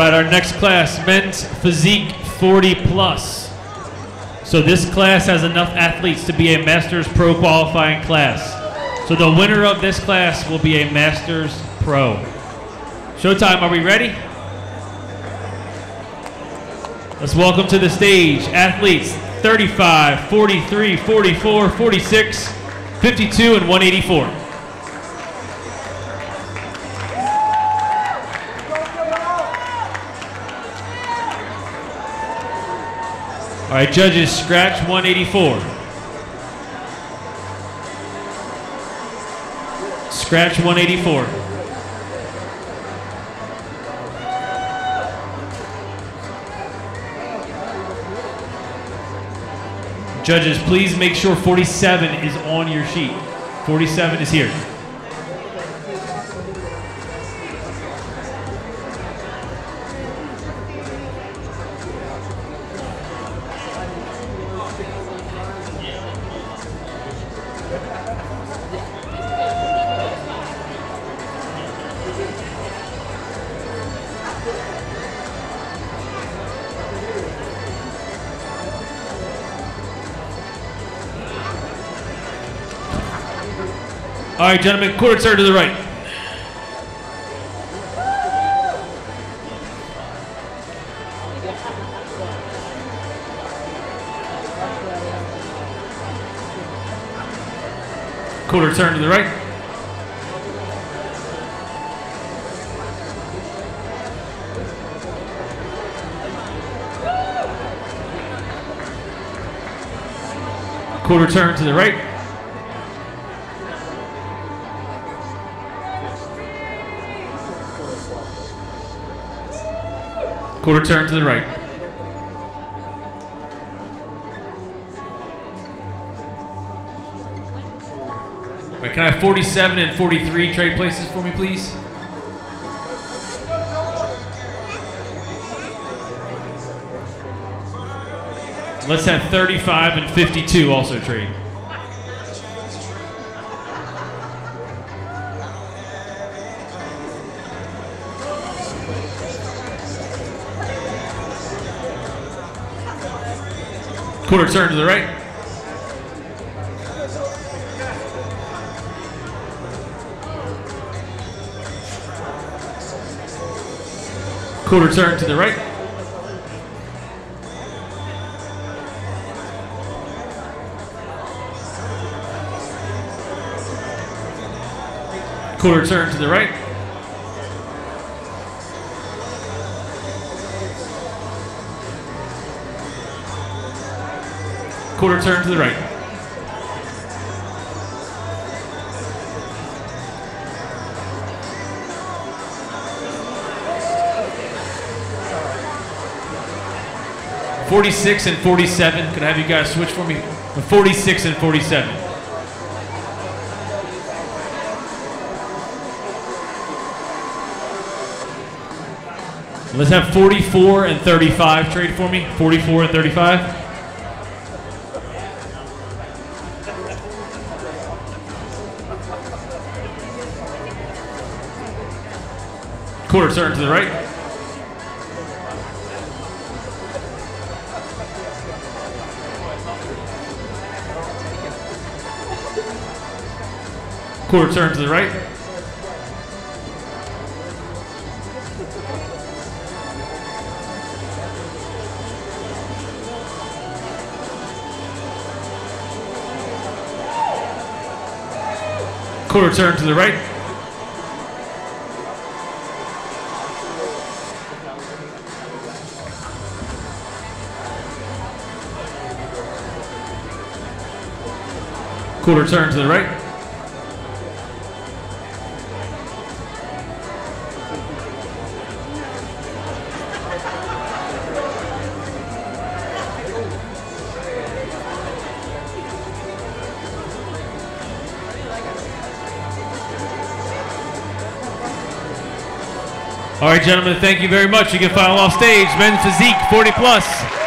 right, our next class, men's physique 40 plus. So this class has enough athletes to be a Masters Pro qualifying class. So the winner of this class will be a Masters Pro. Showtime, are we ready? Let's welcome to the stage athletes 35, 43, 44, 46, 52, and 184. All right, judges, scratch 184. Scratch 184. Judges, please make sure 47 is on your sheet. 47 is here. All right, gentlemen, quarter turn to the right. Quarter turn to the right. Quarter turn to the right. Quarter turn to the right. Wait, can I have 47 and 43 trade places for me, please? Let's have 35 and 52 also trade. Quarter turn to the right. Quarter turn to the right. Quarter turn to the right. Quarter turn to the right. Forty-six and forty-seven. Could I have you guys switch for me? Forty-six and forty-seven. Let's have 44 and 35 trade for me. 44 and 35. Quarter turn to the right. Quarter turn to the right. Quarter turn to the right. Quarter turn to the right. All right, gentlemen, thank you very much. You can file off stage. Men's Physique 40 plus.